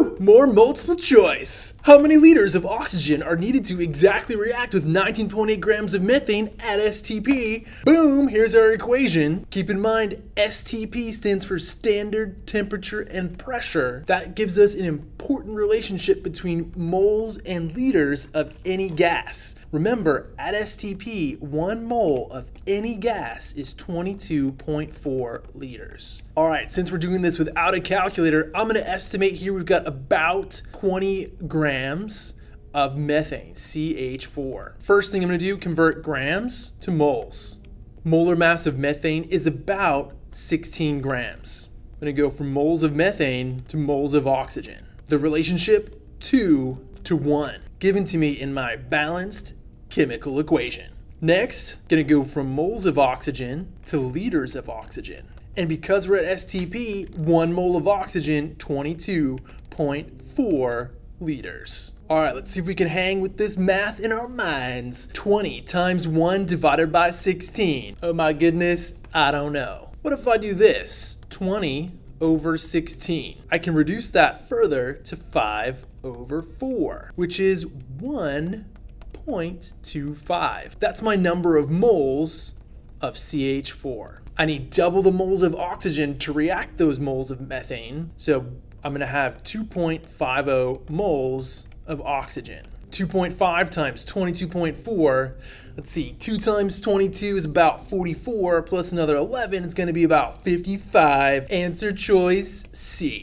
More multiple choice. How many liters of oxygen are needed to exactly react with 19.8 grams of methane at STP? Boom, here's our equation. Keep in mind, STP stands for standard temperature and pressure. That gives us an important relationship between moles and liters of any gas. Remember, at STP, one mole of any gas is 22.4 liters. All right, since we're doing this without a calculator, I'm gonna estimate here we've got about 20 grams of methane, CH4. First thing I'm gonna do, convert grams to moles. Molar mass of methane is about 16 grams. I'm gonna go from moles of methane to moles of oxygen. The relationship, two to one, given to me in my balanced chemical equation. Next, gonna go from moles of oxygen to liters of oxygen. And because we're at STP, one mole of oxygen, 22.4 liters. All right, let's see if we can hang with this math in our minds. 20 times 1 divided by 16. Oh my goodness, I don't know. What if I do this? 20 over 16. I can reduce that further to 5 over 4, which is 1 0.25. That's my number of moles of CH4. I need double the moles of oxygen to react those moles of methane. So I'm gonna have 2.50 moles of oxygen. 2.5 times 22.4, let's see, 2 times 22 is about 44, plus another 11 is gonna be about 55. Answer choice C.